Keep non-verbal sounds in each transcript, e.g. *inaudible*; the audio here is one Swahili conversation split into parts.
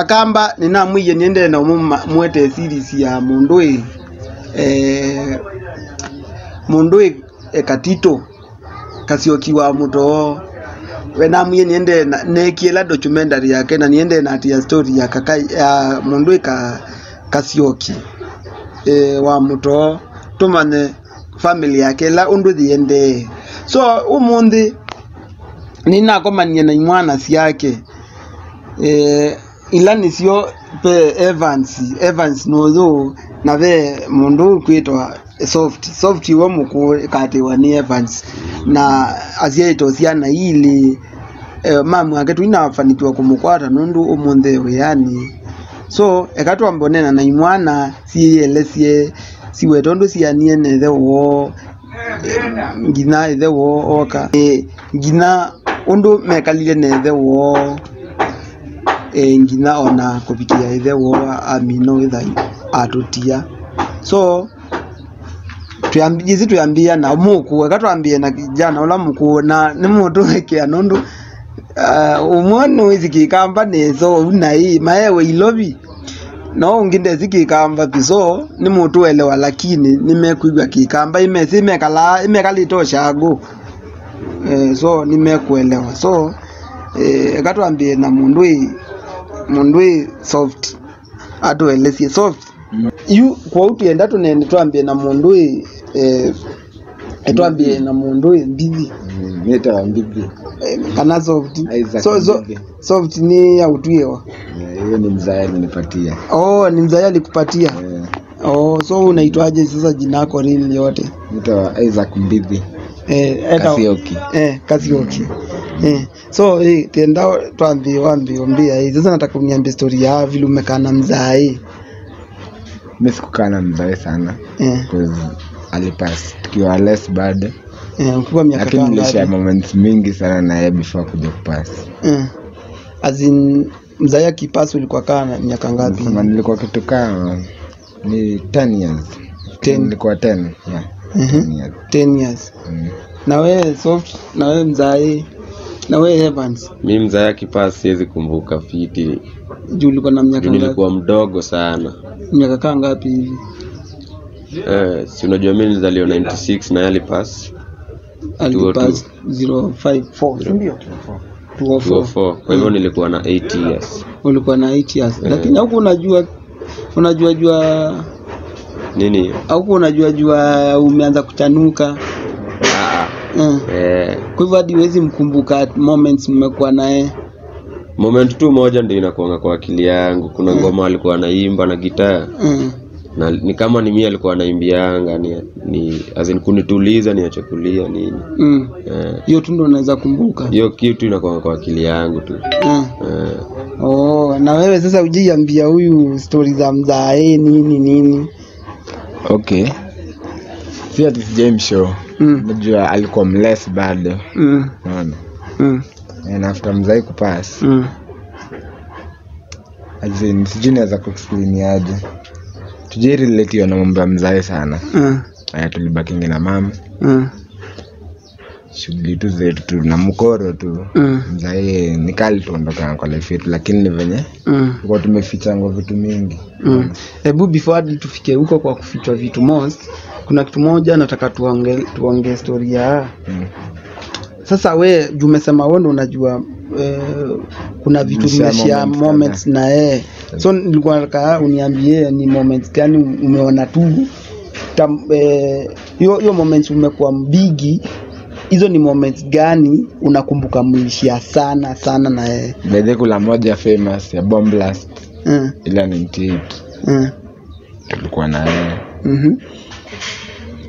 akamba nä namåäe nä ende naååmweteya må ndå ä eh, må ndå ä ekatitå eh, kacioki wa må too e namue näee neki ä la yake na nä ende na atiaa må ndå ä kacioki eh, wa må too tå maneaää yake ä la å ndå tyä endee so umundi ninakomania na imwana ciake eh, ila nisio pe Evans Evans nuthu na ve mundu kwitwa soft soft wo muku katiwa ni Evans. Na asiaito siana ili eh, mamu ake twinafanikiwa kumukwata nundu umunthe yani. So ekatwambonena na imwana cielesie siwe tondu sianie nethe wo nginya äthe woo oka nginya å ndå mekalile nethe woo nginya ona kå vikia ä the woo amino wätha atå tia so äzi twäambiana måkå ekatwambäa na jana å la måkåo na nä måtåekea nå ndå åmwe näwäzi kä kamba neso u na ä maewe ilovi. No ungi kikamba piso ni mutu elewa lakini nimekuigwa kikamba. Imesi imekala imekalito shago e, so nimekuelewa. So eh, ekatwambie na mundu i- mundu i soft. Atuelesie soft. Yu kwa utienda tunene twambie na mundu i, eh, etwambie na mundu i mbithi nitawa mbibi eh, kana soft. So, so, soft ni autwiewa Eh, hiyo ni mzaya alinipatia. Oh ni mzaya alikupatia? Yeah. oh so unaitwaje sasa jina yako real yote nitawa Isaac Mbithi eh, eta- Kasioki. eh, kasioki. Eh. so eh, tenda twambie wambie mbia eh. sasa nataka uniambie story ya vile umekaa na mzai mi sikukaa na sana. Eh, cause alipas tukiwa less bado mkubwa miaka lakini nilishare ngapi? moments mingi sana na yeye before kuja kupas eh. as in mzai akipasi ulikuwa kaa na miaka ngapi? Nasema nilikuwa kitu kaa ni 10 years. Ten. nilikuwa 10 yeah. Mhm. 10 years. 10 years. Mm. na wewe soft na wewe mzai na we Evans? Mi mzaya akipaa siwezi kumbuka fiti. Juu ulikuwa na miaka ngapi nilikuwa mdogo sana. Miaka kaa ngapi hivi eh, si unajua mimi nilizaliwa 96 na yalipas alipas 054 si ndio? 204 204 kwa hivyo nilikuwa na 8 years. Ulikuwa na 8 years. Eh. lakini huko unajua unajua jua nini? huko unajua jua umeanza kutanuka. ah, eh. eh, kwa hivyo hadi huwezi mkumbuka moments mmekuwa naye. Moment tu moja ndio inakuanga kwa akili yangu. Kuna ngoma alikuwa anaimba na gitaa mm. Na ni kama ni mimi alikuwa anaimbianga ni, ni as in kunituliza niache kulia nini mm. eh, hiyo tu ndo unaweza kumbuka hiyo kitu inakuwa kwa akili yangu tu eh. eh, oh, na wewe sasa ujiambia huyu stori za mzaa hey, nini nini okay si ati sijamshow mm. najua alikuwa mless bado Mm. unaona Mm. and after mzai kupass Mm. azin sijui naweza kuexplain aje tujairelatiwa na mambo ya mzae sana Mm. aya tulibakingi na mama Mm. shughuli tu zetu tu na mkoro tu Mm. mzae nikali tuondokana kwa life yetu lakini ni venye Mm. kwa tumefichangwa vitu mingi Mm. Hebu before hadi tufike huko kwa kufichwa vitu most, kuna kitu moja nataka tuonge tuonge story ya Mm. sasa we jumesema umesema wewe ndo unajua eh, kuna vitu Nimeshare moment moments na yeye. So nilikuwa nataka uniambie ni moments gani umeona tu. Hiyo eh, moments umekuwa mbigi. Hizo ni moments gani unakumbuka mlishia sana sana na yeye? Bedhe kula moja famous ya bomb blast. Mm. ila ni mtii mm. tulikuwa na yeye. Mhm.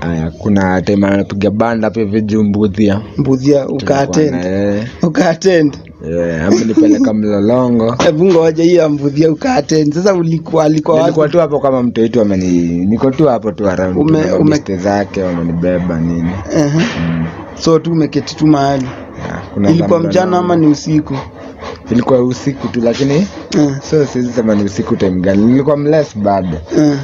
aya kuna time anapiga banda hapo hivi juu mbudhia mbudhia ukaatend ukaattend yeye amenipeleka mlolongo *laughs* hebu ngoja hiyo ambudhia ukate. sasa ulikuwa alikuwa nilikuwa wapi tu hapo kama mtu wetu ameni niko tu hapo tu around Ume- ume- zake wamenibeba nini Ehe. mm. so tu umeketi tu mahali kuna ilikuwa mchana ama ni usiku ilikuwa usiku tu lakini uh. so siwezi sema ni usiku time gani nilikuwa mless bado Uh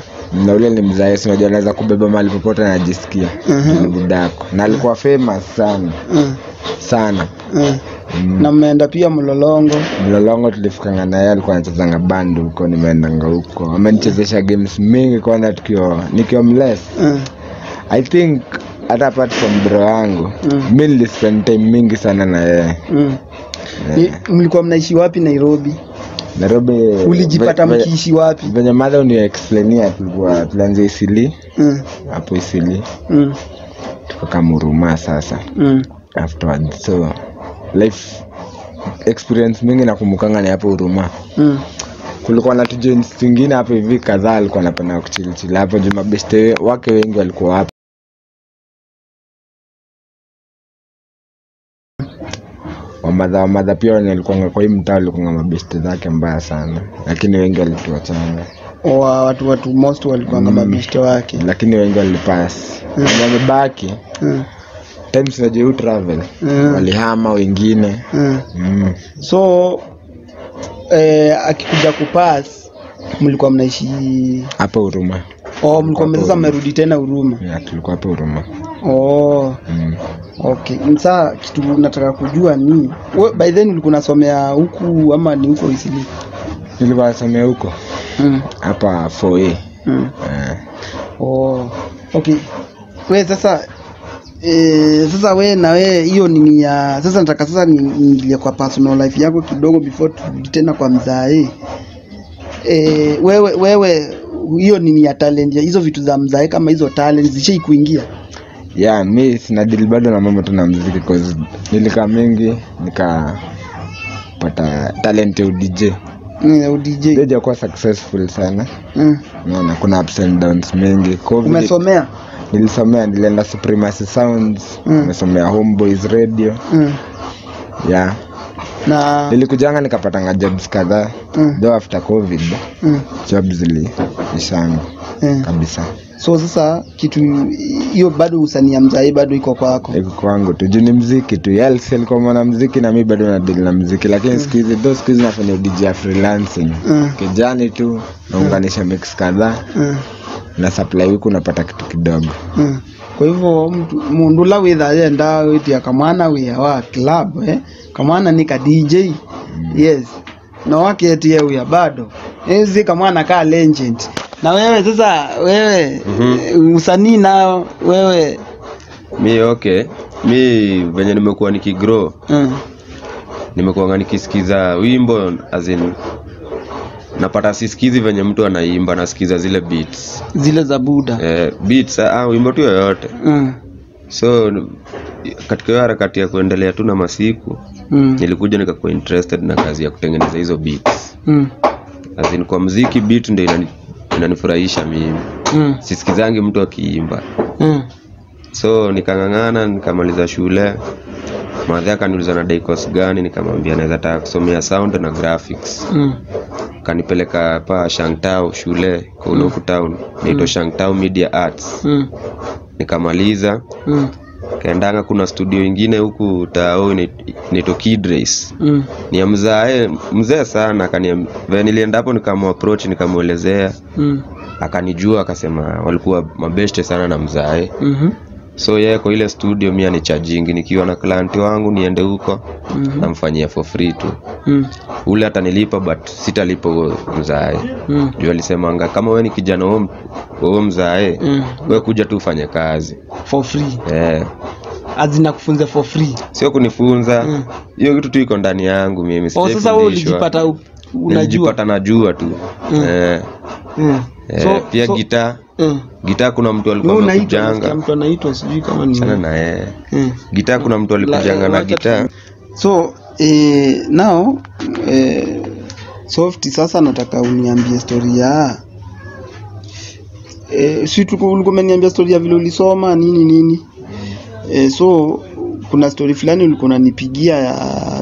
na ule ni mzae si unajua anaweza kubeba mahali popote anajisikia Mhm. ni budako na alikuwa famous sana uh. sana eh. Mm. na mmeenda pia mlolongo mlolongo tulifikanga naye alikuwa anachezanga band huko nimeendanga huko amenichezesha games mingi kwanza tukiwa nikiwa mles uh. i think hata apart from bro yangu Mm. mi nilispend time mingi sana na yeye mm. yeah. mlikuwa mnaishi wapi nairobi nairobi ulijipata mkiishi wapi venye madha uniexplania tulikuwa tulianzia isili mm. hapo isili Mm. tukakamuruma sasa Mm. afterwards so life experience mingi nakumbukanga ni hapo huruma Mm. kulikuwa na tujens zingine hapo hivi kadhaa alikuwa anapenda kuchilichili hapo juu mabeste wake wengi walikuwa hapo wamadha wamadha pia wenye walikuanga kwa hii mtaa walikuanga mabeste zake mbaya sana lakini wengi walituachanga wa watu watu most walikuwa mm. mabeste wake lakini wengi walipas mm. wamebaki mm. Times najua hu travel Mm. walihama wengine Mm. mm. so eh, akikuja kupas mlikuwa mnaishi hapa huruma oh, mlikuwa sasa mmerudi tena huruma Ya, tulikuwa hapa huruma oh, mm. okay msa kitu nataka kujua ni we, by then ulikuwa unasomea huku ama ni huko isili nilikuwa nasomea huko mm. hapa 4A mm. yeah. oh, okay we sasa E, sasa we na we hiyo ni ya sasa nataka sasa ni- niingilie kwa personal life yako kidogo before turudi tena kwa mzae. E, wewe wewe hiyo nini ya talent ya hizo vitu za mzae kama hizo talent zishai kuingia? Ya mi sina deal bado na mambo tu na mziki cause nilikaa mingi nikapata talent ya udj mm, udj sijakuwa successful sana. Mm. naona kuna ups and downs mingi. Covid, umesomea nilisomea nilienda supremacy sounds Mm. nimesomea homeboys radio mm. ya na nilikujanga nikapatanga jobs kadhaa Mm. though after covid mm. jobs ziliishanga mm. kabisa so sasa kitu hiyo bado usanii ya mzai bado iko kwako iko kwangu tu juu ni mziki tu Yelsi alikuwa mwana mziki na mi bado nadili na mziki lakini siku hizi do siku hizi nafanya udj ya freelancing mm. kijani tu naunganisha mix kadhaa mm. Na supply huku unapata kitu kidogo Mm. kwa hivyo mtu- mundu la witha yenda witia kamwana wia wa club eh? kamwana ni ka dj mm. yes na waketie wia bado ezi kamwana ka legend na wewe sasa wewe mm -hmm. usanii nao wewe mi okay mi venye nimekuwa nikigrow mm. nimekuanga nikisikiza wimbo as in napata sisikizi venye mtu anaimba nasikiza zile beats zile za buda eh, beats ah, wimbo tu yoyote mm. so katika hiyo harakati ya kuendelea tu na masiku Mm. nilikuja nikakuwa interested na kazi ya kutengeneza hizo beats Mm. Azin, kwa mziki beat ndio inani, inanifurahisha mimi Mm. sisikizangi mtu akiimba Mm. so nikang'ang'ana nikamaliza shule madhe akaniuliza na daikos gani nikamwambia naweza taka kusomea sound na graphics Mm. Kanipeleka pa shangtao shule kaunoku town naitwa mm. shangtao media arts Mm. nikamaliza Mm. kaendanga kuna studio ingine huku tao inait- inaitwa Kid Race Mm. ni mzae mzee sana akaniam- venye nilienda hapo nikamapproach nikamwelezea Mm. akanijua akasema walikuwa mabeste sana na mzae Mhm. So yeye kwa ile studio mia ni chajingi nikiwa na client wangu niende huko mm-hmm. namfanyia for free tu Mm. ule atanilipa but sitalipa huo mzae Mm. juu alisemanga kama we ni kijana huo- mzae Mm. we kuja tu ufanye kazi for free eh, azina kufunza for free sio kunifunza hiyo Mm. hiyo kitu tu iko ndani yangu mimi oh, sasa wewe ulijipata unajua najua tu Mm. eh, Mm. Eh, So- pia so- gita. uh, gitaa kuna mtu alikuwa amekujanga mtu anaitwa sijui kama ni sana na yeye. Uh, gitaa kuna mtu alikujanga na gita. gitaa so eh, now eh, soft sasa nataka uniambie story ya eh, si ulikuwa umeniambia story ya vile ulisoma nini nini? Eh, so kuna story fulani ulikuwa unanipigia ya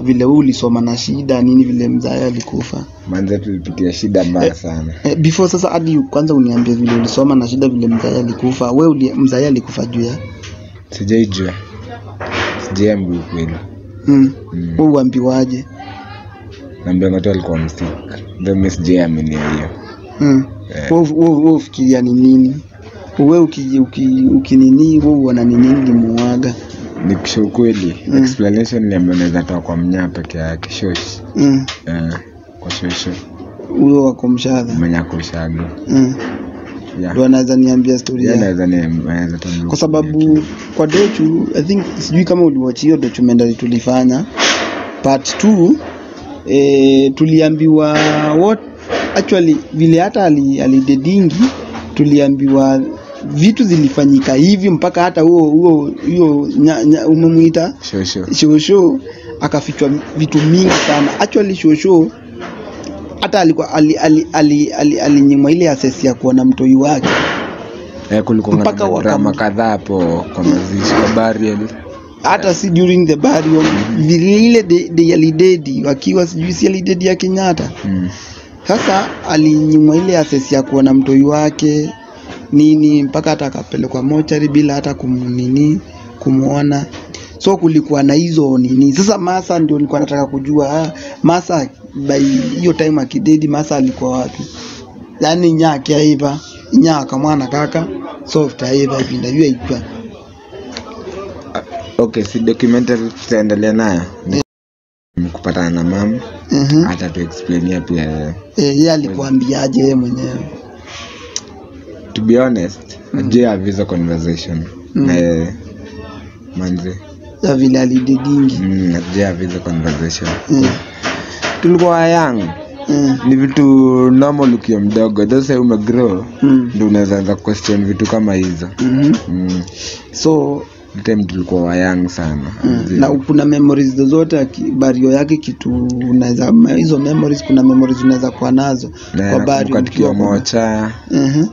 vile wewe ulisoma na shida nini vile mzae alikufa manze tulipitia shida mbaya sana eh, before sasa hadi kwanza uniambie vile ulisoma na shida vile mzae alikufa Wewe uli, mzae alikufa juu ya sijaijua sijaambi ukweli mm. Mm. we uambiwaje naambia tu alikuwa msik ndo mi sijaaminia hiyo Mm. Eh. Wewe wewe- wewe ufikiria ni nini? Wewe uki, uki, ukinini wewe uona ni nini limuaga? Nikisha kweli Mm. explanation ni ambayo naweza toa kwa mnyaa peke yake shosh Mm. eh, kwa shosho huyo wako mshadha mwenye akushago Mm. yeah. ndo anaweza niambia story yeah, yake anaweza ni- naweza tu kwa sababu kwa dochu i think sijui kama uliwatch hiyo documentary tulifanya part 2 eh, tuliambiwa what actually vile hata ali- alidedingi tuliambiwa vitu zilifanyika hivi mpaka hata huo huo nya- umemwita shosho. Akafichwa vitu mingi sana. Actually shosho hata alikuwa alinyimwa ali, ali, ali, ali, ile asesi ya kuona mtoi wake. Eh, kulikuwa Mpaka drama kadhaa hapo kwa mazishi kwa burial hata si during the burial. Vile ile de, de alidedi wakiwa sijui si alidedi ya Kenyatta. Mm. sasa alinyimwa ile access ya kuona mtoi wake nini mpaka hata akapelekwa mochari bila hata kumnini kumuona. So kulikuwa na hizo nini. Sasa masa ndio nilikuwa nataka kujua ha, masa by hiyo time akidedi masa alikuwa wapi? Yaani nya akiaiva nya akamwana kaka soft aiva hivi ndajua ikwa okay si documentary tutaendelea nayo? Ni kupatana na mama. Mhm. hata tuexplainia pia. Eh, yeye alikuambiaje yeye mwenyewe to be honest mm. je have hizo conversation Mm. eh, manzi ya vile alidigingi mm, je have hizo conversation Mm. tulikuwa young Mm. ni vitu normal ukiwa mdogo those umegrow Mm. ndo unaweza anza question vitu kama hizo mm-hmm. mm. so time tulikuwa wayang sana mm. Na kuna memories zozote bario yake kitu unaweza hizo memories kuna memories unaweza kuwa nazo Na kwa bario tukiwa mocha Mhm.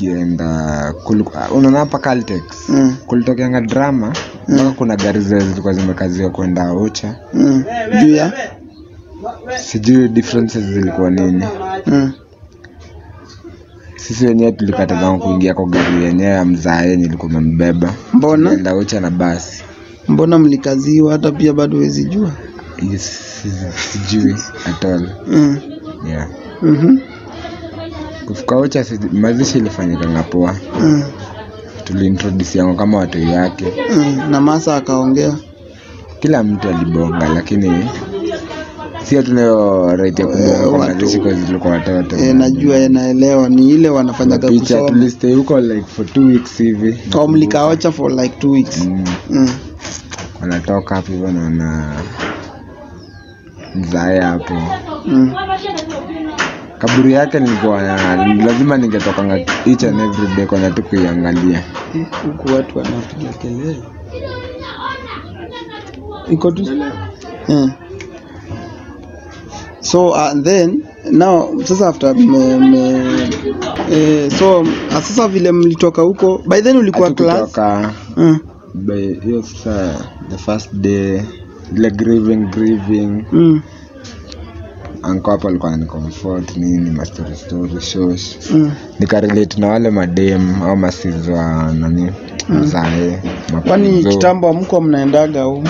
Kienda kuliku- unaona hapa Caltex Mm. kulitokeanga drama mpaka kuna gari zile zilikuwa zimekaziwa kwenda Ocha Mm. juu ya sijui differences zilikuwa nini Mm. sisi wenyewe tulikatazama kuingia kwa gari yenyewe ya mzaa yenye ilikuwa imembeba mbona enda Ocha na basi mbona mlikaziwa hata pia bado wezi jua sijui at all mm. yeah. Mhm. Kufika ucha mazishi ilifanyika ngapoa Mm. tuliintroduce yangu kama watoi yake Mm. na masa akaongea kila mtu alibonga lakini sio tunayo right ya kubonga kwa mazishi kwa zilikuwa watoto e, najua yanaelewa ni ile wanafanyaga kusoma tulistay huko like for two weeks hivi au mlikaocha for like two weeks mm. mm. wanatoka hapo hivyo naona mzae hapo Mm. Kaburi yake nilikuwa lazima ningetokanga each and every day kwana tu kuiangalia huku watu wanapiga kelele iko tu yeah. so uh, then now sasa after me, me, eh, so uh, sasa vile mlitoka huko by then ulikuwa class mm. by hiyo sasa the first day ile grieving grieving Mm. Anko hapo alikuwa ananicomfort nini mastory story shows. Mm. nikarelate na wale madem au masizi wa nani mzae kwani makunzo. kitambo amko mnaendaga huu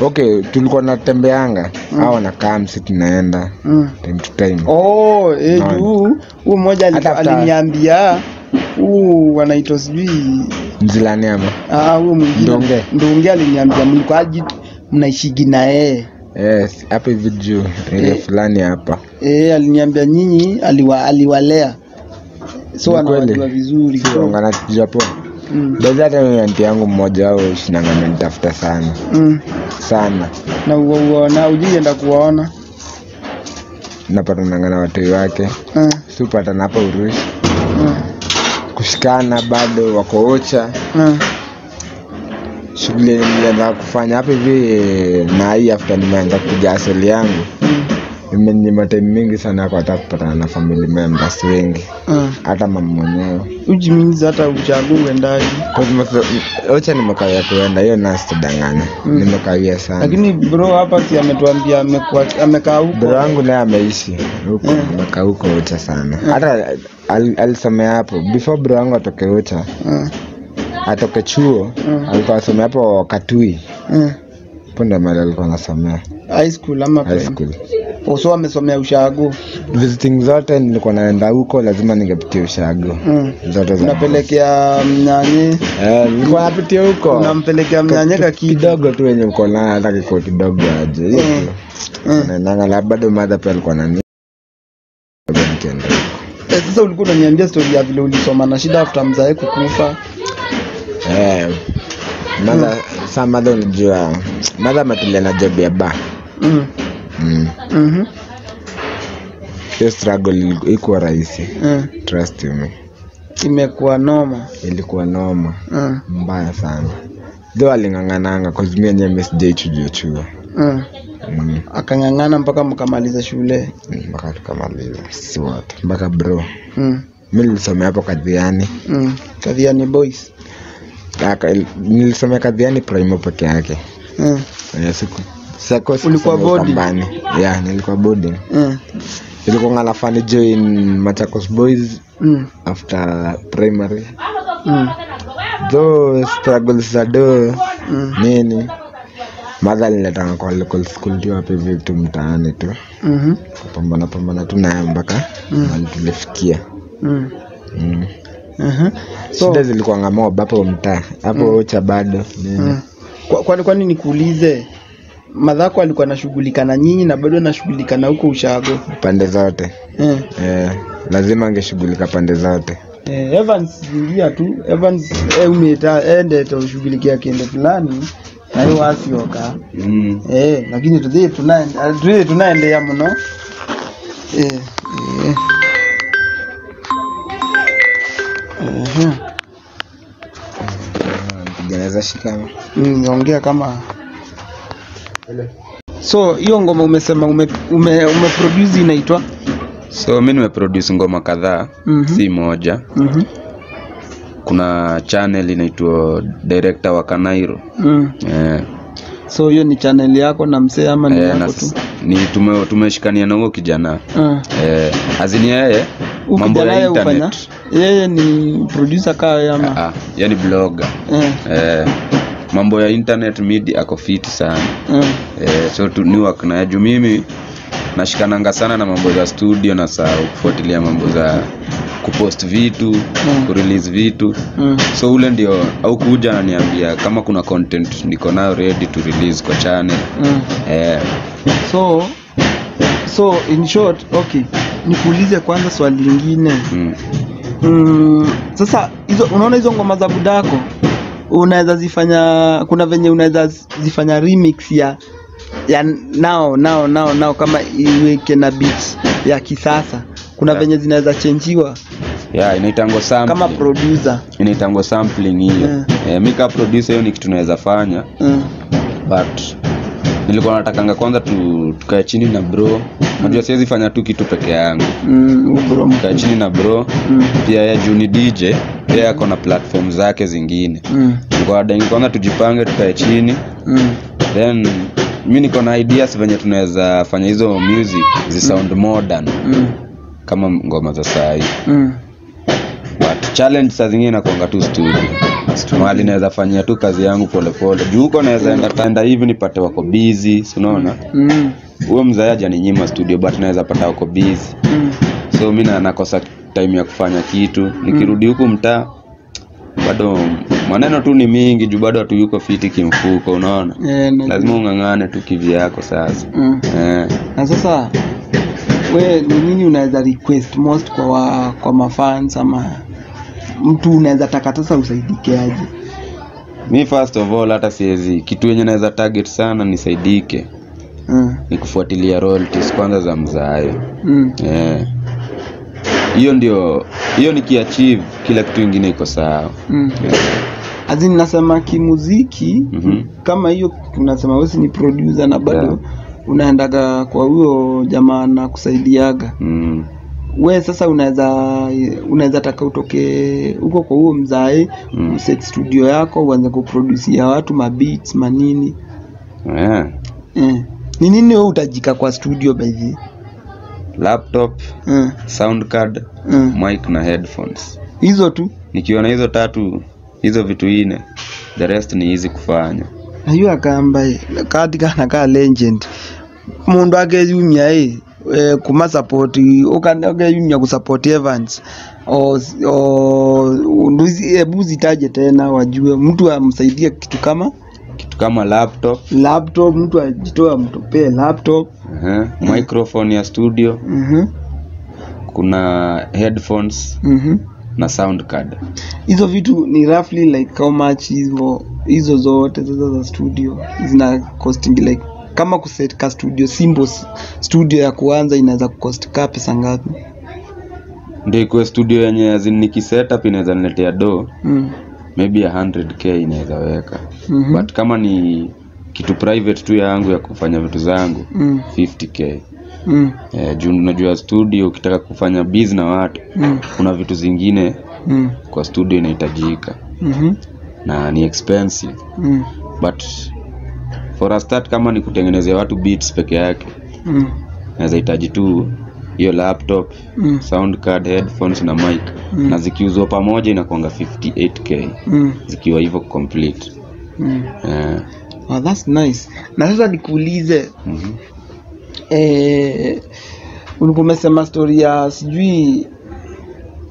okay tulikuwa natembeanga au wanakaa msi tunaenda. Mm. time to time. Oh, eh, juu huu mmoja aliniambia huu wanaitwa sijui mzilani ama? Ah, huyo mwingine. Ndunge. Aliniambia mlikuwaji mnaishigi na yeye yes hapa hivi juu ile Eh. fulani hapa. eh, aliniambia nyinyi aliwa, aliwalea. So anawajua vizuri ongana japo mm, baadhi hata mimi anti yangu mmoja wao shinanga nitafuta sana. Mm, sana. Na uona ujienda kuwaona? Napatananga na watoi wake. Mm. supatana hapa urushi Mm. kushikana bado wakoocha uh, shughuli nilianza kufanya hapa hivi na hii after nimeanza kupiga asili yangu. Imenyima time mingi sana kwa hata kupatana na family members wengi. Uh. hata mama mwenyewe. Ujiminiza hata uchague uendaji ocha nimekawia kuenda hiyo nasitadanganya Mm. nimekawia sana. Lakini bro hapa si ametuambia amekaa huko? Bro wangu naye ameishi huko amekaa huko ocha sana. Hata al- alisomea hapo before bro wangu atoke ocha uh, atoke chuo Mm. alikuwa asomea hapo katui. Mm. hapo ndo mali alikuwa anasomea. High school ama high school. Uso amesomea ushago. Visiting zote nilikuwa naenda huko lazima ningepitia ushago. Mm. zote za napelekea mnyanye? Eh, nilikuwa napitia huko. Nampelekea mnyanye ka kidogo tu wenye uko na hata kiko kidogo aje. Mm. Mm. naendanga la bado madha pia alikuwa nani nikienda huko. Eh, sasa ulikuwa unaniambia story ya vile ulisoma na shida after mzae kukufa Eh, madha saa madha unajua madha ametulia na job ya ba mm. Mm. Mhm. hiyo struggle ikuwa rahisi Mm. trust me imekuwa noma ilikuwa noma mm. mbaya sana dho aling'ang'ananga kozimia nyeme mesijaichujuachua mm. Mm, akang'ang'ana mpaka mkamaliza shule mpaka tukamaliza si wote mpaka bro mm. mi nilisomea hapo kadhiani mm. kadhiani boys nilisomea kadhiani primo peke yake mm. Siku Ulikuwa boarding? nilikuwa boarding Mm. ilikuwa ngalafani join machakos boys Mm. after primary Mm. though struggles za do Mm. nini madha niletanga kwa local school tu hapo hivi tu mtaani tu Mhm. kupambana pambana tu naye mpaka Mm. mali tulifikia Mm. mm. Mhm. So, shida zilikuwa ngamoa hapo mtaa hapo cha bado nini mm. Kwani kwani nikuulize madhako alikuwa anashughulika na nyinyi na bado anashughulika na huko ushago pande zote eh. eh, lazima angeshughulika pande zote Eh, Evans ingia tu Evans eh, umeita ende tushughulikia kiende fulani na hiyo asioka mm. eh, lakini tunaendelea mno eh, eh. Ganaweza shikama Mm, niongea kama so hiyo ngoma umesema ume, ume, ume inaitwa so mi nimeproduce ngoma kadhaa Mhm. si moja Mhm. kuna channel inaitwa director wa kanairo mm. yeah. so hiyo ni channel yako na msee ama ni yeah, yako tu ni tume, tumeshikania na huo kijana. Uh. eh, azini yeye mambo ya internet. yeye ni producer kaa ama? Ah, yani blogger. Eh, eh, mambo ya internet media ako fit sana. Uh. eh, so tu, ni work na juu mimi nashikananga sana na mambo za studio na saa kufuatilia mambo za kupost vitu Mm. kurelease vitu. Mm, so ule ndio au kuja ananiambia kama kuna content niko nayo ready to release kwa channel. Mm. eh, so so in short okay nikuulize kwanza swali lingine. Mm, mm, sasa hizo unaona hizo ngoma za budako unaweza zifanya kuna venye unaweza zifanya remix ya ya nao nao nao nao kama iweke na beats ya kisasa kuna Yeah. venye zinaweza chenjiwa yeah, inaitangwa kama sampling producer inaitangwa sampling hiyo Yeah. eh, mi kaa producer hiyo ni kitu naweza fanya mm. but nilikuwa natakanga kwanza tu, tukae chini na bro najua siwezi fanya tu kitu peke yangu Mm, bro. tukae chini na bro Mm. pia ya juni dj pia ako na platform zake zingine Mm. Nadengi kwanza tujipange tukae chini Mm. then mi niko na ideas venye tunaweza fanya hizo music zisound modern Mm. Kama ngoma za saa hii Mm. but challenge saa zingine nakwanga tu studio mahali naweza fanyia tu kazi yangu polepole juu huko naweza enda tanda hivi nipate wako busy si unaona Mm. huyo mzae hajaninyima studio but naweza pata wako busy Mm. so mi nakosa time ya kufanya kitu nikirudi huku mtaa bado maneno tu ni mingi juu bado hatuyuko fiti kimfuko unaona yeah, lazima ung'ang'ane tu kivyako sasa Mm. yeah. na sasa we ni nini unaweza request most kwa wa, kwa mafans ama mtu unaweza taka sasa usaidike aje mi first of all hata siwezi kitu yenye naweza target sana nisaidike mm. ni kufuatilia royalties kwanza za mzayo mm. Eh. hiyo ndio hiyo ni nikiachieve kila kitu ingine iko sawa mm. yeah azini nasema kimuziki mm-hmm. kama hiyo unasema wesi ni producer na bado Yeah. Unaendaga kwa huyo jamaa na kusaidiaga mm. we sasa unaweza unaweza taka utoke huko kwa huo mzae Mm. set studio yako uanze kuprodusia watu mabeats manini yeah. eh. ni nini wewe utajika kwa studio baidhi laptop eh. sound card mm. mic na headphones hizo tu nikiona hizo tatu hizo vitu ine the rest ni hizi kufanya nayo akamba kadi kana ka legend. Mundu akeyumia ĩ eh, kuma support ukanaga ku kusupport Evans. O o hebu zitaje tena wajue mtu amsaidie kitu kama? Kitu kama laptop. Laptop mtu ajitoa amtopee laptop. Uh -huh. microphone ya studio. Mhm. Kuna headphones mhm. na sound card. Hizo vitu ni roughly like how much hizo hizo zote sasa za studio zina costing like kama kuset ka studio simple studio ya kuanza inaweza kucost ka pesa ngapi ndio ikuwe studio yenye azin nikisetup inaweza niletea do mm. maybe a 100k inaweza weka mm -hmm. but kama ni kitu private tu yangu ya kufanya vitu zangu Mm. 50k Mm. eh, juu unajua studio ukitaka kufanya biz na watu Mm. kuna vitu zingine Mm. kwa studio inahitajika Mhm. Na ni expensive Mm. but for a start kama ni kutengenezea watu beats peke yake Mm. naweza hitaji tu hiyo laptop Mm. sound card headphones na mic Mm. na zikiuzwa pamoja inakuanga 58k Mm. zikiwa hivyo complete Mm. yeah. Oh, that's nice na sasa nikuulize mm-hmm. eh, ulikuwa umesema story ya sijui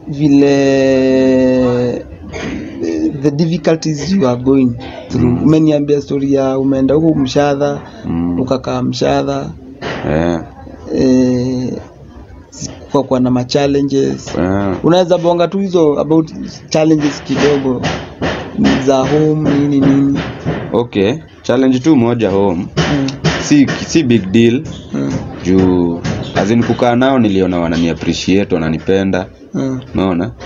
vile the difficulties you are going through Mm. umeniambia story ya umeenda huko mshadha Mm. ukakaa mshadha yeah. eh, kwa kuwa na machallenges yeah. unaweza bonga tu hizo about challenges kidogo za home nini nini okay challenge tu moja home mm. si, si big deal Mm. juu azin kukaa nao niliona wanani appreciate wananipenda Mm.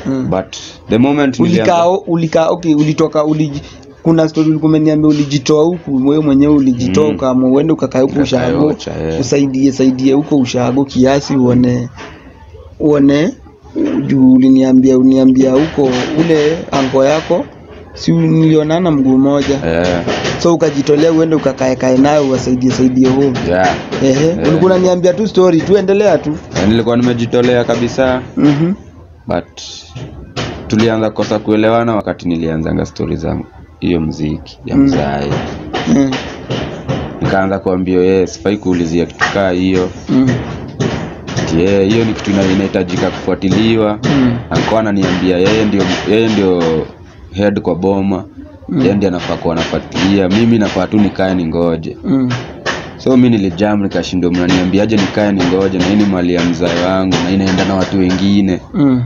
Mm. but the moment ulikaa ulika, okay ulitoka uliji kuna story ulikuwa umeniambia ulijitoa huku wewe mwenyewe ulijitoa Mm. kama uende ukakae huko ushago eh. usaidie saidie huko ushago kiasi uone uone juu uliniambia uniambia huko ule ango yako si nilionana mguu moja yeah. so ukajitolea uende ukakaekae nayo uwasaidie saidie home yeah. ehe yeah. ulikuwa unaniambia tu story tu endelea tu nilikuwa nimejitolea kabisa mm-hmm. but tulianza kosa kuelewana wakati nilianzanga stori za hiyo mziki ya Mm. mzae mm. nikaanza kuambia yeye sifai kuulizia kitu kaa hiyo mm. hiyo yeah, hiyo ni kitu inahitajika kufuatiliwa mm. akawa ananiambia yeye ndio yeye ndio head kwa boma Mm. yeye ndiye anafaa kuwa anafuatilia mimi nafaa tu nikae ningoje. Mm. so mi nilijam nikashindwa. Mnaniambiaje nikae ningoje? Na hii ni mali ya mzae wangu na inaenda na watu wengine. Mm.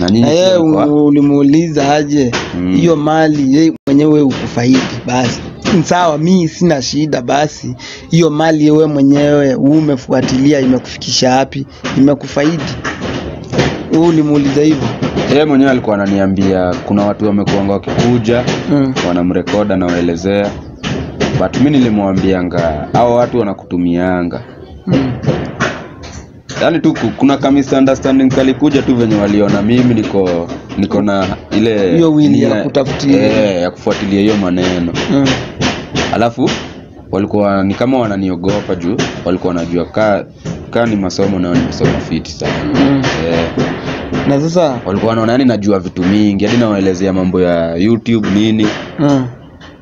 na nyinyi yeye ulimuuliza aje? Mm. hiyo mali yeye mwenyewe ukufaidi basi. Sawa mi sina shida basi. Hiyo mali wewe mwenyewe umefuatilia imekufikisha wapi? Imekufaidi ulimuuliza hivyo yeye mwenyewe alikuwa ananiambia kuna watu wamekuanga wakikuja mm. wanamrekoda na waelezea but mi nilimwambianga hao watu wanakutumianga mm. yaani tu ku- kuna ka misunderstanding kalikuja tu venye waliona mimi niko niko na ile Hiyo wili ya kutafutia. eh, ya kufuatilia hiyo maneno mm. alafu walikuwa ni kama wananiogopa juu walikuwa wanajua kaa ka ni masomo nao ni masomo fiti sana mm. Na sasa walikuwa wanaona yani najua vitu mingi hadi nawaelezea mambo ya youtube nini. Mm.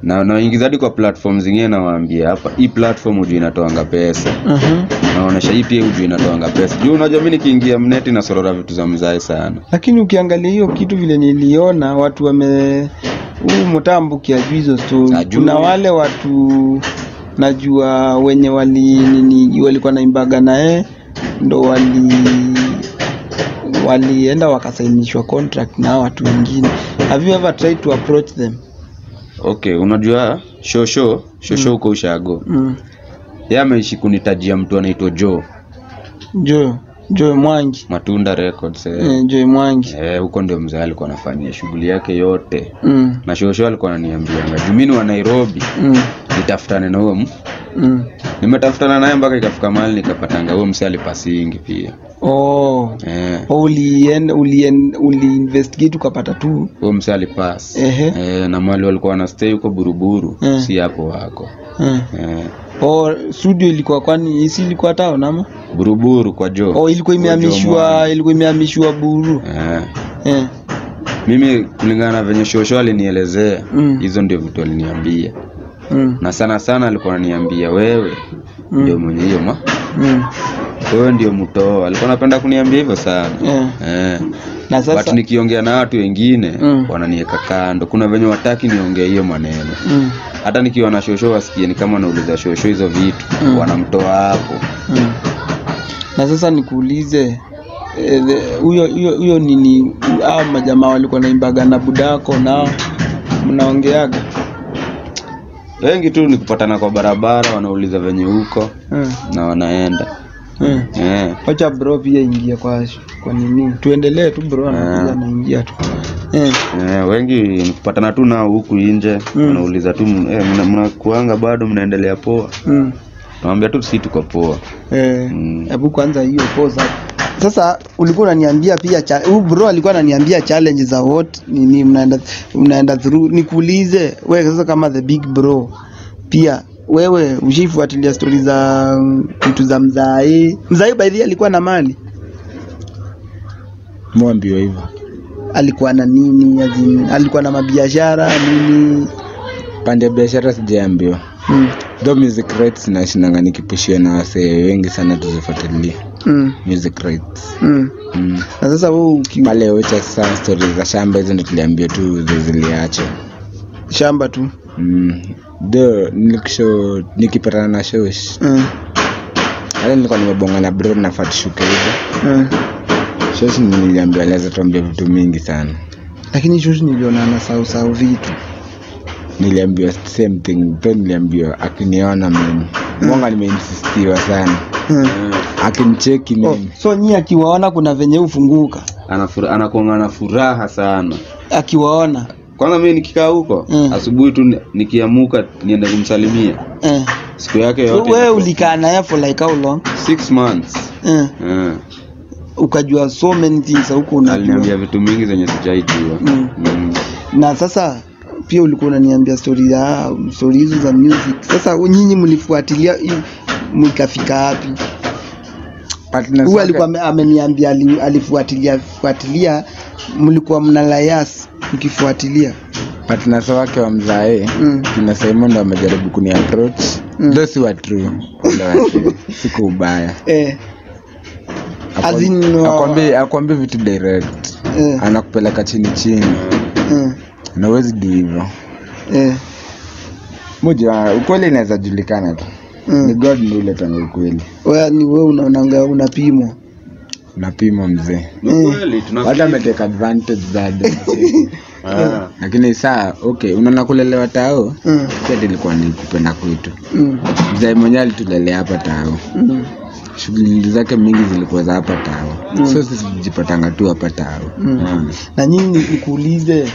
na naingiza hadi kwa platform zingine nawaambia hapa hii platform ujuu inatoanga pesa. Uh-huh. naonesha hii pia hujuu inatoanga pesa. Juu unajua mi nikiingia mneti nasorora vitu za mzae sana. Lakini ukiangalia hiyo kitu vile niliona watu wame huu mtambuki ajui hizo kuna wale watu najua wenye wali nini walikuwa naimbaga naye ndo wali walienda wakasainishwa contract na hao watu wengine. Have you ever tried to approach them? Okay unajua shosho shosho huko ushago. Mm. ye ameishi kunitajia mtu anaitwa Joe. Joe joe mwangi matunda records eh. eh, Joy mwangi Eh, huko ndio mzee alikuwa anafanyia shughuli yake yote mm. na shosho alikuwa ananiambianga jumini wa nairobi mm. nitafutane na huyo mm. nimetafutana naye mpaka ikafika mahali nikapatanga huyo mse alipasingi pia oh. eh, Oh, ulienda ulien, uliinvestigate ukapata tu huyo mse alipas eh, na mali walikuwa wanastay huko buruburu eh. si hapo wako eh. eh, oh, studio ilikuwa kwani isi ilikuwa tao nama buruburu kwa jo oh, ilikuwa imehamishwa ilikuwa imehamishwa buru eh, eh. mimi kulingana na venye shosho alinielezea hizo Mm. hizo ndio vitu aliniambia mm. na sana sana alikuwa ananiambia wewe Mm. ndio mwenye hiyo ma mm. wewe ndio mtoa, alikuwa anapenda kuniambia hivyo sana Eh. eh. Na but sasa nikiongea na watu wengine Mm. wananiweka kando kuna venye wataki niongee hiyo maneno mm, hata nikiwa na shosho wasikie ni kama nauliza shosho hizo vitu Mm. wanamtoa hapo mm. na sasa nikuulize eh, huyo e, huyo nini hao majamaa walikuwa naimbaga na budako nao mnaongeaga wengi tu ni kupatana kwa barabara wanauliza venye huko mm. na wanaenda mm. eh. wacha bro pia ingia kwa kwa nini tuendelee tu bro anakuja Ah. anaingia tu eh. Eh, wengi nikupatana tu nao huku nje Mm. wanauliza tu eh, mna- mnakuanga bado mnaendelea poa mm. nawambia tu si tuko poa Eh, Mm. hebu kwanza hiyo poa. Sasa ulikuwa unaniambia pia cha- huyu bro alikuwa ananiambia challenge za what nini mnaenda mnaenda through. Nikuulize wewe sasa kama the big bro pia wewe ushifuatilia stori za mtu vitu za mzai mzai baidhi alikuwa na mali, mwambiwa hivyo alikuwa na nini, as alikuwa na mabiashara nini? pande ya biashara sijaambiwa Mm. though music rights nashinanga nikipushia na wasee wengi sana tuzifuatilia Mm. music rights Mm. mm. Na sasa wewe uki pale ucha sasa stori za shamba hizo ndo tuliambia tu ziliacha shamba tu. mm. Do nilikisho nikipatana na shows Mm. hata nilikuwa nimebonga na bro na fatshuke hivo Mm. shows niliambia aliweza tuambia vitu mingi sana. Lakini shows niliona anasahau sahau vitu. niliambiwa same thing to niliambiwa akiniona mimi. Mwanga nimeinsistiwa sana. Mm. akimcheki Oh, so nyi akiwaona kuna venye hufunguka? Anakuanga na furaha sana. Akiwaona kwanza mimi nikikaa huko Mm. asubuhi tu nikiamuka niende kumsalimia mm. siku yake yote wewe ulikaa naye for like how long six months mm. Mm. ukajua so many things huko aliniambia unajua vitu mingi zenye sijaijua Mm. mm. na sasa pia ulikuwa unaniambia story ya story hizo za music sasa nyinyi mlifuatilia mkafika wapi huyu alikuwa ameniambia alifuatilia fuatilia mlikuwa mna layas mkifuatilia patnas wake wa mzae mm. na Simon ndo amejaribu kuni approach Mm. si wa true *laughs* siku ubaya eh. Uh, akwambie vitu direct eh. anakupeleka chini chini eh. na uwezi du hivyo eh. moja ukweli inaweza julikana tu mm. ni god ndo uletanga ukweli wewe ni wewe unaonanga unapimwa unapima mzee hata Mm. watu ameteka advantage za. *laughs* Ah. lakini saa okay unaona kulelewa tao mm. pia ilikuwa ni kupenda kwetu mm. mzee mwenyewe alitulelea hapa tao mm. shughuli zake mingi zilikuwa za hapa tao Mm. so sisi tujipatanga tu hapa tao Mm. mm. na nyinyi nikuulize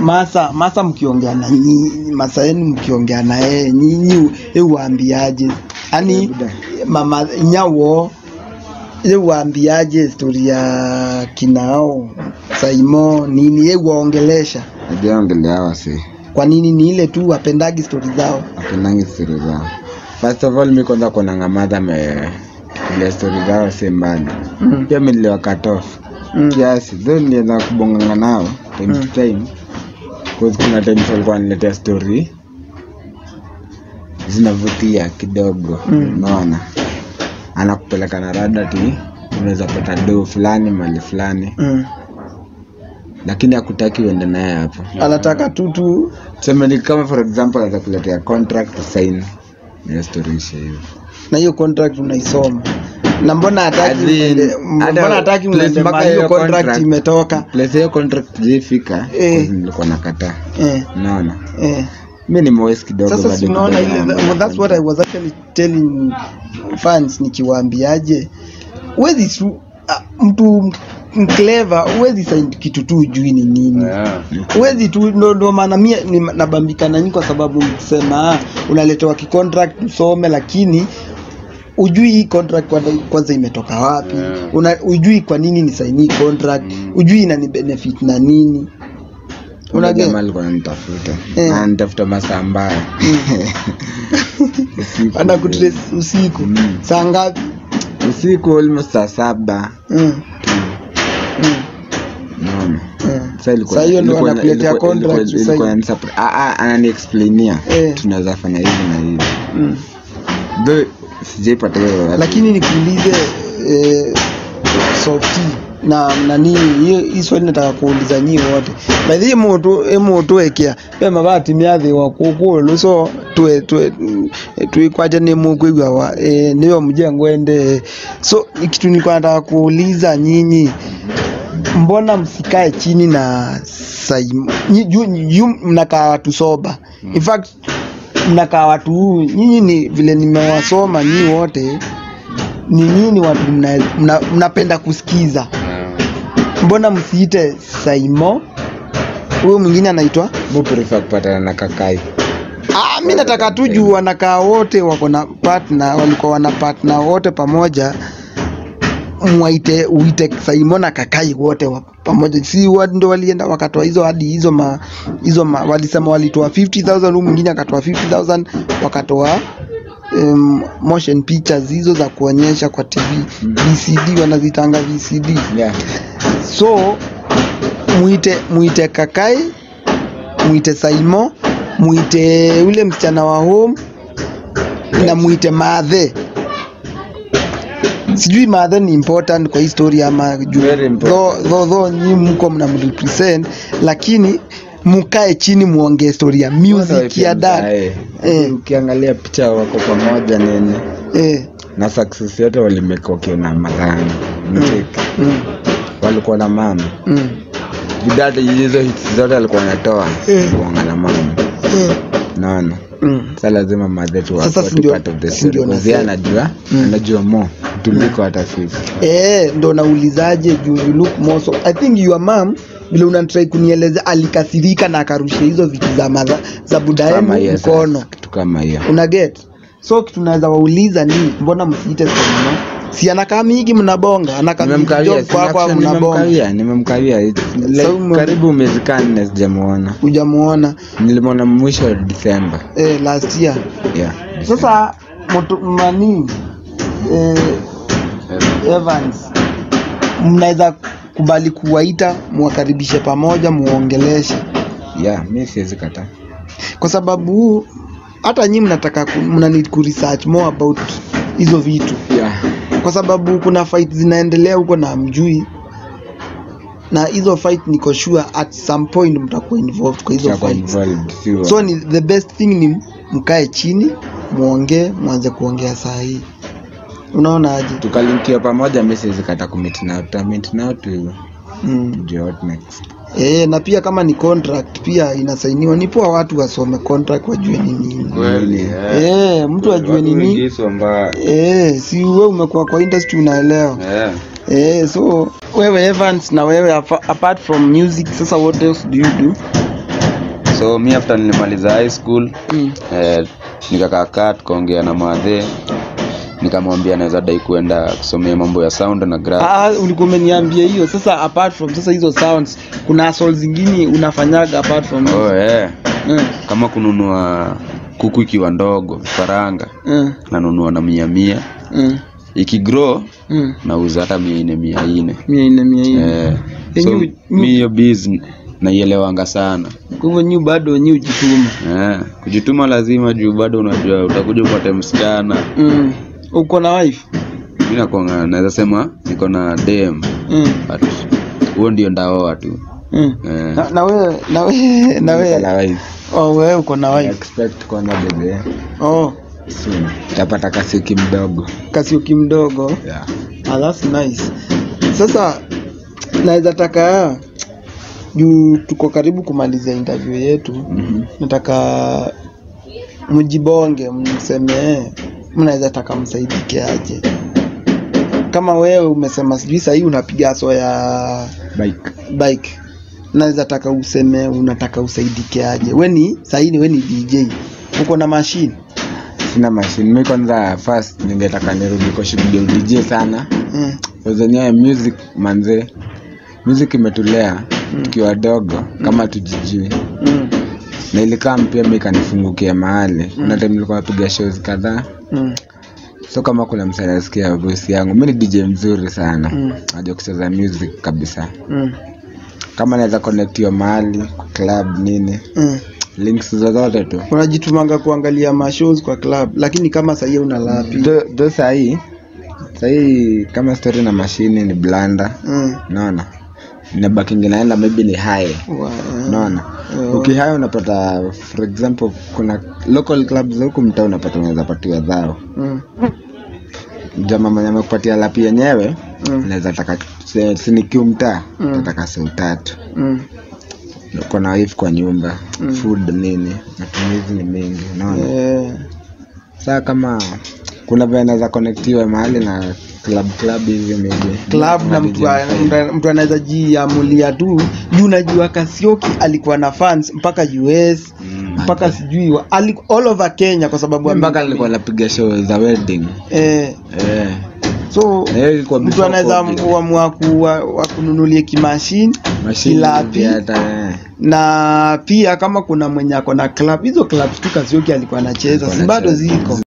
masa masa mkiongea na nyinyi masa yenu mkiongea na yeye nyinyi euwaambiaje yani mama nyawo euwaambiaje stori ya kinao? Saimo nini? Euwaongelesha ajaongelea wasi kwa nini? Ni ile tu wapendagi stori zao. Apendangi stori zao. First of all mi kwanza kuonanga madha ile stori zao si mbali. Mm. pia mi niliwa cut off. Mm. kiasi. Tho nilianza kubonganga nao time Mm. to time. Cause kuna times walikuwa niletea story. Zinavutia kidogo. Mm. unaona anakupeleka na rada ti unaweza pata do fulani mali fulani. Mm. lakini akutaki uende naye hapo. Anataka tu tu. Tuseme ni kama for example anaweza kuletea contract sign. Hiyo story ishe hiyo. Na hiyo contract unaisoma. Na mbona hataki mbona hataki place mpaka hiyo contract. imetoka? Place hiyo contract jifika Eh. nilikuwa nakataa. Eh, naona eh. Mi ni mwesi kidogo sasa si unaona ile that's what I was actually telling fans nikiwaambiaje huwezi su- uh, mtu clever huwezi sign kitu tu ujui ni nini Yeah. tu ndo, ndo maana mi nabambika nanyi kwa sababu mkisema ah, unaletewa kicontract usome lakini ujui hii contract kwanza, kwanza imetoka wapi Yeah. Una, ujui kwa nini ni saini hii contract Mm. ujui inani benefit na nini Unajua? jamaa alikuwa ananitafuta Eh. ananitafuta masaa mbaya Usiku. anakutrace usiku Mm. saa ngapi usiku almost saa saba mm. Mm. Mm. Sasa hiyo contract, sasa- ananiexplainia tunaweza fanya hivi na hivi Mm. Though sijaipata lakini nikuulize eh, softi na nani hiyo hii swali nataka kuuliza nyinyi wote. Bathi mutu emutu ekia pema mabati thi wa kukulu so twe twe twikwaja ni mukwigwa wa e, niyo mjengo ende. So kitu nilikuwa nataka kuuliza nyinyi mbona msikae chini na saimu yu mnakaa watu soba? In fact mnakaa watu nyinyi ni vile nimewasoma nyinyi wote ni nyinyi watu mnapenda mna, mna, mnapenda kusikiza mbona msiite Saimo huyo mwingine anaitwa Mu prefer kupatana na kakai. Ah, mi nataka tu juu wanakaa wote wako na partner walikuwa wana partner wote pamoja. Mwaite uite Saimo na Kakai wote wa pamoja, si wa- ndo walienda wakatoa hizo hadi hizo ma, hizo ma, walisema walitoa 50000 huyu mwingine akatoa 50000 wakatoa um, motion pictures hizo za kuonyesha kwa TV VCD wanazitanga VCD yeah. so muite muite Kakai muite Saimo muite ule msichana wa home na muite Madhe sijui Madhe ni important kwa hii story ama juu. Though- though- though nyi mko mnamrepresent lakini mukae chini muongee historia music ya dad Eh. Eh. ukiangalia picha wako pamoja nini? Eh, na success yote walimeka wakiona madhani mcheki mm, walikuwa na mama. Mm, bidada hizo hits zote alikuwa anatoa Eh. kuanga na mama eh, naona mm. sa lazima madhetu anajua Mm. anajua mo tuliko hata sisi Eh, ndo naulizaje juu you look more so I think your mom vile unatrai kunieleza alikasirika na akarusha hizo vitu za madha za budaemu hiyo mkono. kitu kama hiyo. Una get? So kitu naweza wauliza ni mbona msiite Saimo si anakaa mingi mnabonga anakaa job kwa kwa actually mnabonga? nimemkawia like So karibu miezi nne sijamuona. Hujamuona. Nilimwona mwisho wa Disemba eh, last year. Yeah sasa mtu mani eh, Evans. Mnaweza kubali kuwaita muwakaribishe pamoja muongeleshe yeah mi siwezi kataa. Kwa sababu hata nyi mnataka mnani mna ku research more about hizo vitu. Yeah kwa sababu kuna fight zinaendelea huko na mjui na hizo fight niko sure at some point mtakuwa involved kwa hizo fight. so ni the best thing ni mkae chini muongee mwanze kuongea saa hii. Unaona aje tukalinkia pamoja message siwezi commit kumit tamit tutamit tu mm. what next e, na pia kama ni contract pia inasainiwa ni poa watu wasome contract wajue ni nini kweli eh. e, mtu ajue ni nini e, Eh, si we umekuwa kwa industry unaelewa. eh. E, so wewe Evans na wewe apart from music sasa what else do you do? so mi after nilimaliza high school Mm. eh, nikakaakaa tukaongea na madhe nikamwambia naweza dai kuenda kusomea mambo ya sound na graph Ah, ulikuwa umeniambia hiyo. Sasa apart from sasa hizo sounds, kuna soul zingine unafanyaga apart from oh, eh. Mm, kama kununua kuku ikiwa ndogo faranga mm, nanunua na mia mia mm, ikigrow mm. nauza hata mia ine mia ine Mia eh. Eh, so mi hiyo biz naielewanga sana Kwa hivyo nyu bado nyu ujituma. eh. kujituma lazima juu bado unajua utakuja upate msichana Mm. Uko na wife? mi nakonga naweza sema niko na dem Mm. but huo ndio ndaoa tu Mm. eh. Na, na wewe na wewe na wewe Otherwise, oh wewe uko na wife. expect kuona bebe Oh, soon Tapata kasiki mdogo Kasioki mdogo. yeah. Ah, that's nice. Sasa naweza taka juu tuko karibu kumalizia interview yetu, Mhm. nataka mjibonge, mseme mnaweza taka msaidike aje. Kama wewe umesema sijui sahii unapiga so ya Bike. bike, naweza taka useme unataka usaidike aje. We ni sahii we ni DJ, uko na machine sina machine mi kwanza first ningetaka nirudi kwa shughuli ya DJ sana mm. zenyewe music manze music imetulea mm. tukiwa wadogo kama tujijui Mm. na ilikaa mpia mi ikanifungukia mahali kuna time nilikuwa napiga shows kadhaa Mm. so kama kuna msanii anasikia voice yangu mi ni dj mzuri sana Mm. najua kucheza music kabisa Mm. kama naweza connectiwa mahali club nini Mm. links zozote tu unajitumanga kuangalia mashows kwa club lakini kama sahii una lapi do, do sahii sahii kama story na mashini ni blanda Mm. naona inabakingi naenda maybe ni high unaona naona Eh, ukihaya unapata for example kuna local clubs za huku mtaa unapata unaweza patiwa dhao mm. jamaa mwenye amekupatia lapi yenyewe Mm. unaweza taka sinikiu mtaa Mm. utataka seu tatu Mm. kona wife kwa nyumba Mm. food nini matumizi ni mengi unaona yeah. saa kama kuna vile anaweza konektiwa mahali na club club hivi maybe. Club na mtu mtu- anaweza jiamulia tu. Juu unajua kasioki alikuwa na fans mpaka us mpaka sijui wa- ali- all over kenya kwa sababu ame- mpaka alikuwa anapiga show za wedding. Eh, eh. So Na hiyo ilikuwa mtu before anaweza COVID. wa kununulie kimashini Machine kilapi pia hata eh. na pia kama kuna mwenye ako na club hizo clubs tu kasioki alikuwa anacheza si bado anacheza. ziko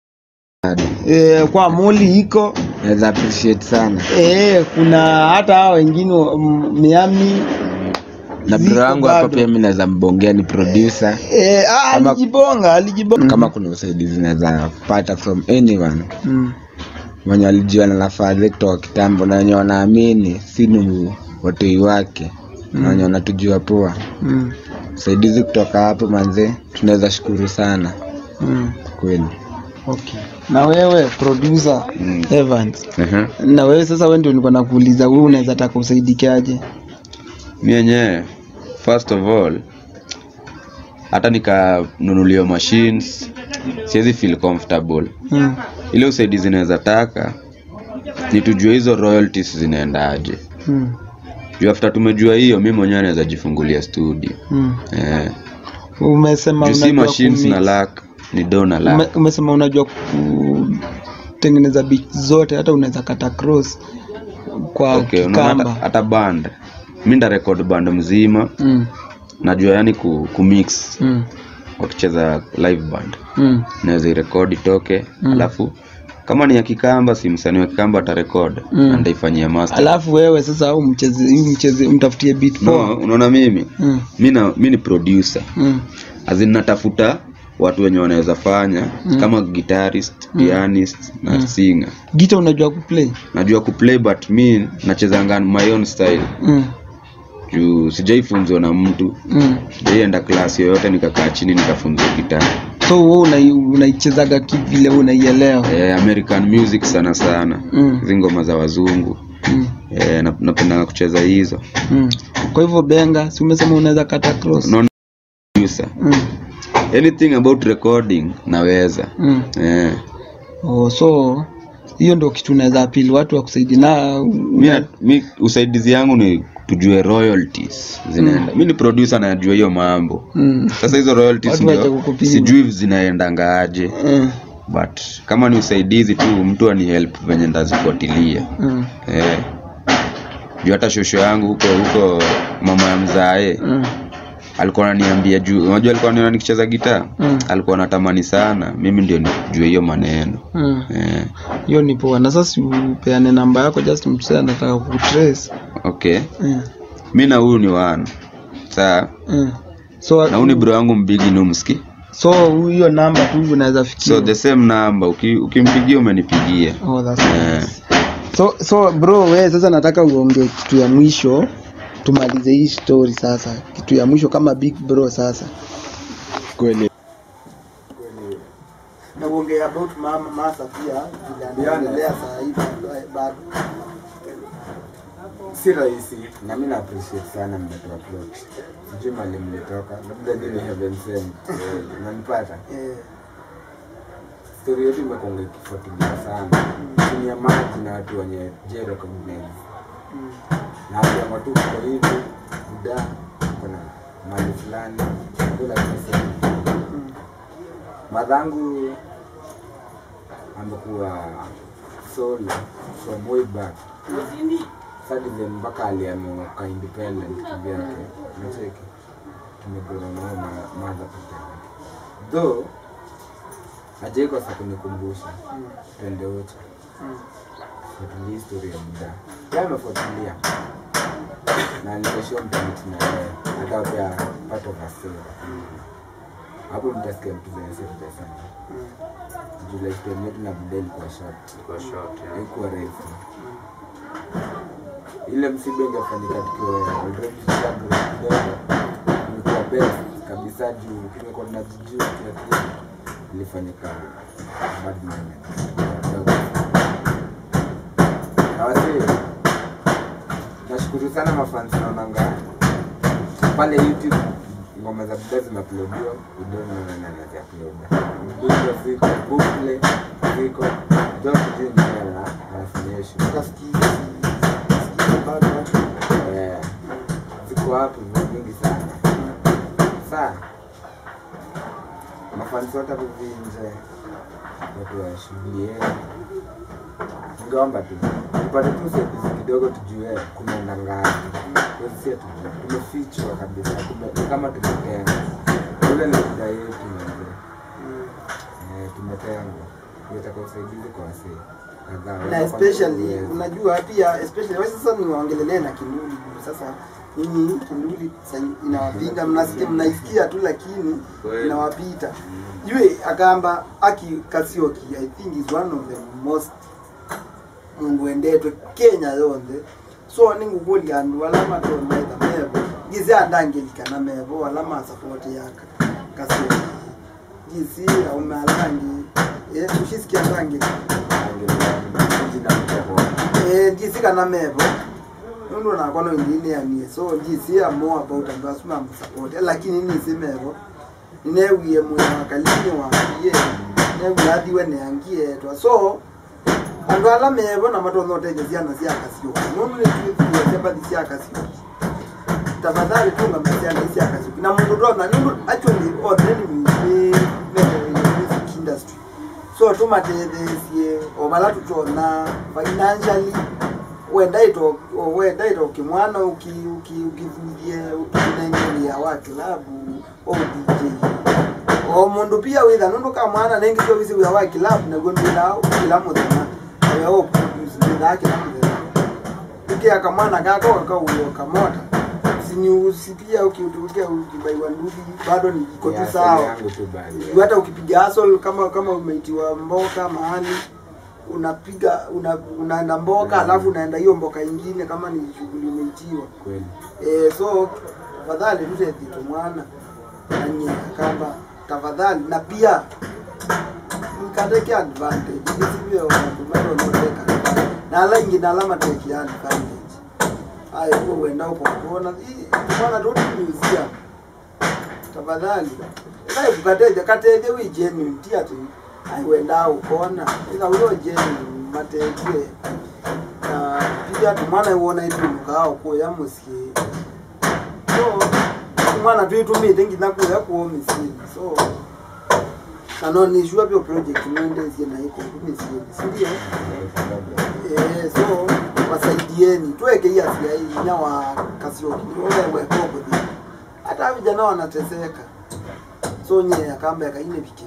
eh, kwa moli iko. Naweza appreciate sana. Eh, kuna hata hao wengine mm, miami. Na bro wangu hapa pia mimi naweza mbongea ni producer. Eh, ah, Kama- alijibonga alijibonga. kama kuna usaidizi naweza pata from anyone. Mm. mwenye alijua na fadhi kutoka kitambo na wenye wanaamini sinu watoi wake. Na wenye wanatujua poa. Mm. usaidizi kutoka hapo manzee tunaweza shukuru sana. Mm. kweli. Okay. Na wewe producer Mm. Evans uh -huh. na wewe sasa wewe ndio nilikuwa nakuuliza wewe unaweza taka usaidikaje Mimi yenyewe first of all hata nikanunuliwa machines siwezi feel comfortable mm. ile usaidizi naweza taka ni tujue hizo royalties zinaendaje mm. juu after tumejua hiyo mi mwenyewe naweza jifungulia studio mm. eh. umesema si machines na lak ni dona la Ume, umesema unajua kutengeneza beat zote hata unaweza kata cross kwa okay, kamba hata, hata band mi nda record band mzima mm. najua yani ku, ku mix mm. wakicheza live band mm. naweza irekodi itoke Mm. alafu kama ni ya kikamba si msanii wa kikamba atarekod Mm. na ndaifanyia master alafu wewe sasa au mchezi mchezi mtafutie beat poa no, unaona mimi mm. mi ni producer mm. azin natafuta watu wenye wanaweza fanya Mm. kama guitarist pianist na Mm. singer gita unajua kuplay najua kuplay but mi nachezanga my own style mm. juu sijaifunzwa na mtu mm. sijaienda klasi yoyote nikakaa chini nikafunzwa gitaa so wewe una, unaichezaga kivile unaielewa eh, american music sana sana mm. hizi ngoma za wazungu mm. eh, nap- napendanga kucheza hizo mm. kwa hivyo benga si umesema unaweza kata cross no, no, mm. Anything about recording naweza mm. yeah. oh, so hiyo ndio kitu naweza apili watu wakusaidi na mi, mi usaidizi yangu ni tujue royalties zinaenda mm. mi ni producer najua hiyo mambo mm. sasa hizo royalties ndio sijui zinaendangaaje mm. but kama ni usaidizi tu mtu ani help venye ndazifuatilia mm. eh. juu hata shosho yangu huko huko mama ya mzae mm. Alikuwa ananiambia juu unajua alikuwa anaona nikicheza gitaa Mm. alikuwa anatamani sana mimi ndio nijue hiyo maneno mm. eh. hiyo ni poa na sasa upeane namba yako just mtu anataka kutrace okay yeah. mi na huyu ni wana saa mm. so na huyu ni bro wangu mbigi numski so hiyo namba tu unaweza fikia so the same uki, ukimpigia umenipigia oh, that's yeah. nice. so so bro we sasa nataka uongee kitu ya mwisho tumalize hii story sasa. Kitu ya mwisho kama big bro sasa. Kweli. Na uongee about mama masa pia vile anaendelea saa hivi bado. Si rahisi. Na mimi na appreciate sana mmetoa plot sijui mali mlitoka labda nini heaven send, Eh, unanipata? Eh, stori yetu imekonga ikifuatilia sana. Chini ya maji na watu wenye je recognize mm, na akiama tu kwa hivi buda kuna mali fulani bila kisa madhangu amekuwa solo from way back. Sadile mpaka aliamuka independent kivyake nacheki tumegona nao ma- madha pote yake. Though ajaikosa kunikumbusha. Mm, twende wote. Mm. fuatilia historia ya buda pia amefuatilia na nikoshiwa mtamiti na yeye. Hata pia pato of hapo mtasikia mtu zenye si tutasema juu like time yetu na bude ilikuwa short. Ilikuwa short, yeah. haikuwa refu ile msiba ingefanyika tukiwa already kidogo ilikuwa best kabisa juu tungekuwa tunajijua kila kitu ilifanyika bad moment. Na wasee nashukuru sana mafans naonanga pale youtube ngoma za buda aziupload video ziko na nafanyesha Eh, ziko hapo nyingi sana. Saa. Mafansi wote kuvinje vinje watu washuhudie ngomba tu tupate tu usaidizi kidogo tujue kumeenda ngapi wenzie tujue tumefichwa kabisa ni kama tumetengwa. Ule ni shida yetu manze. Eh, tumetengwa. Inataka usaidizi kwa wasee. Na especially unajua pia especially wewe sasa niwaongelelee na Kinduli sasa nyinyi Kinduli inawapinga *laughs* mnasikia mnaisikia tu lakini inawapita. Yue akamba aki Kasioki I think is one of the most endetwe Kenya yonde. So ninguguli andu ala matomaitha mevo. Gizi andangelikana mevo ala masapoti yaka. Kasi gizi aume alangi. Ushisikia andangelikana ngisi ndisi kana mevo. Nundu nakono indineanie so ngisi amo about andu asuma msupport lakini nisi mevo. Ninewie mwina wakalini wakie newie athiwe neangietwa so andu ala mevo na matonotete ciana cia kasioki nundu nitwithie mbathi cia tafadhali na mundu ndona nundu actually already we music industry. So tumatethesie ovala tutona financially wendaito wendaito kimwana uki uki ukithuthie ukinengelia wa kilabu o DJ o mundu pia witha nundu ka mwana nengi sio witha wa kilabu naguo ndila kila muthenya ewe o produce witha kila muthenya ukia kamwana gako kakauyo kamota sinyusi pia ukiutukia ukibaiwa nduthi bado ni iko tu sawa hata ukipiga asol kama kama umeitiwa mboka mahali unapiga una, unaenda mboka alafu unaenda hiyo mboka ingine kama ni shughuli umeitiwa e, so tafadhali tutethito mwana. Nanye kamba tafadhali. Na pia mkateke advantage. Isivyo tumaonoteka na ala ingine alama teki advantage. Ayo huo uenda upo kuona. Mwana tu museum. Tafadhali. Ila kukateja kateje wi genuine tu. Ati aiwenda ukona ila uyo genuine mateje na pia tu mwana iwona ituluka ya musiki so mwana tu itumite nginya kuya kuo misini so kanonishua pio project nendezie na iko si ndio? Eh so wasaidieni. Tuweke hii asia hii nya wa kasioki ole wekobo hata vijana wanateseka. So nye akamba yakaine viki